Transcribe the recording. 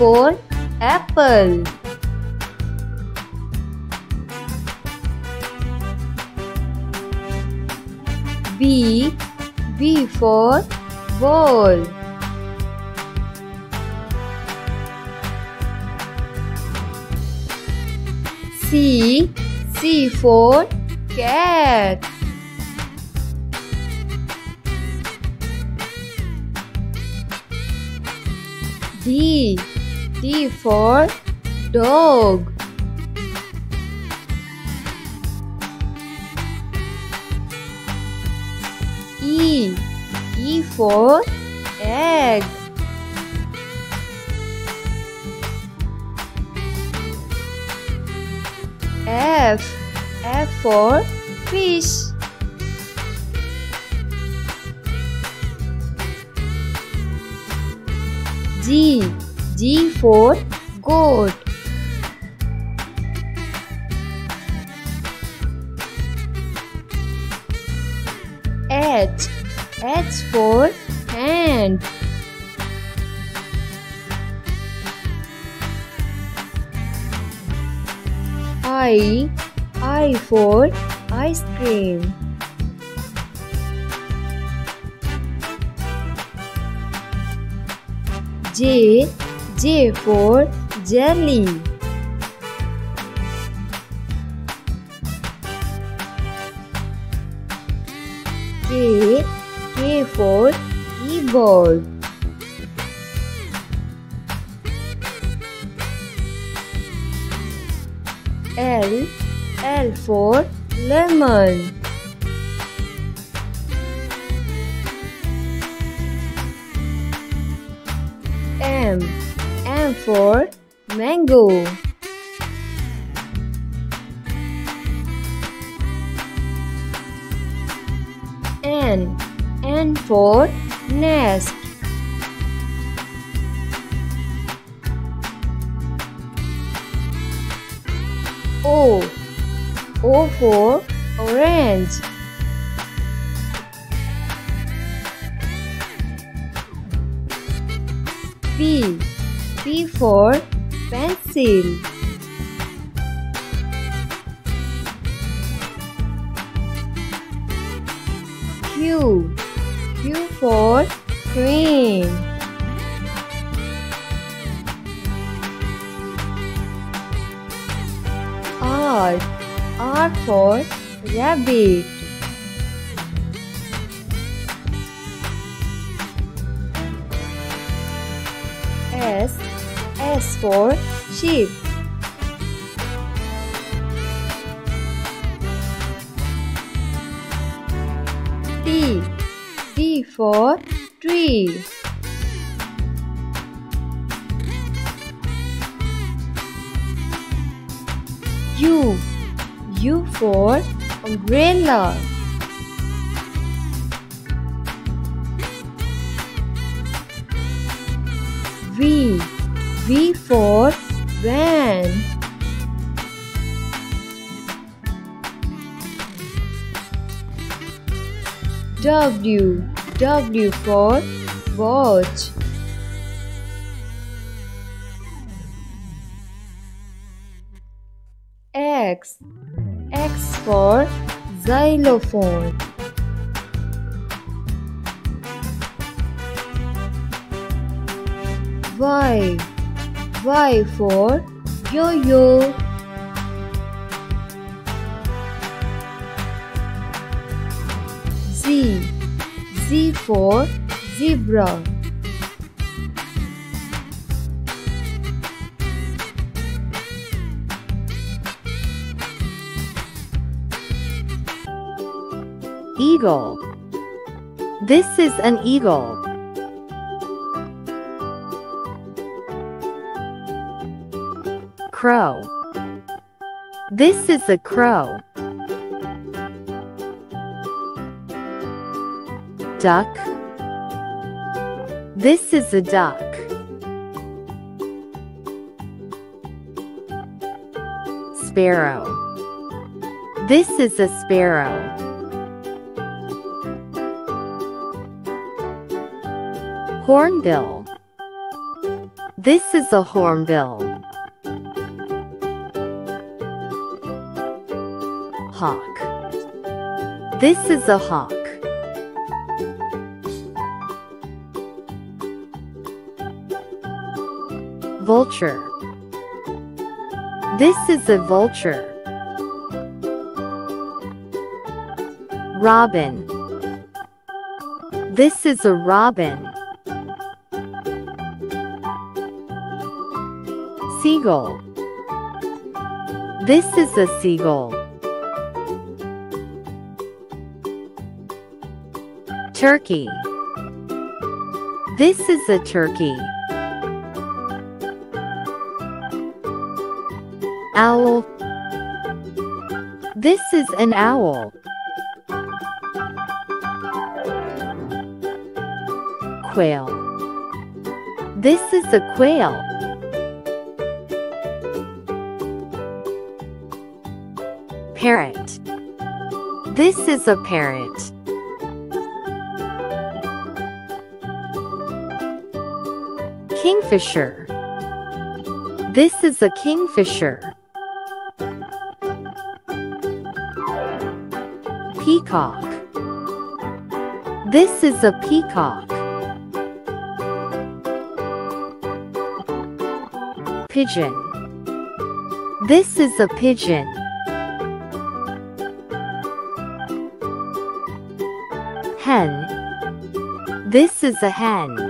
for apple. B B for ball. C C for cat. D D for dog. E E for egg. F F for fish. G G for goat. H H for hand. I I for ice cream. J J for jelly. K K for keyboard. L L for lemon. M M for mango. N N for nest. O O for orange. P P for pencil. Q Q for queen. R R for rabbit. S S for sheep. T T for tree. U U for umbrella. V V for van. W W for watch. X X for xylophone. Y Y for yo-yo. Z Z for zebra. Eagle. This is an eagle. Crow. This is a crow. Duck. This is a duck. Sparrow. This is a sparrow. Hornbill. This is a hornbill. Hawk. This is a hawk. Vulture. This is a vulture. Robin. This is a robin. Seagull. This is a seagull. Turkey. This is a turkey. Owl. This is an owl. Quail. This is a quail. Parrot. This is a parrot. Kingfisher. This is a kingfisher. Peacock. This is a peacock. Pigeon. This is a pigeon. Hen. This is a hen.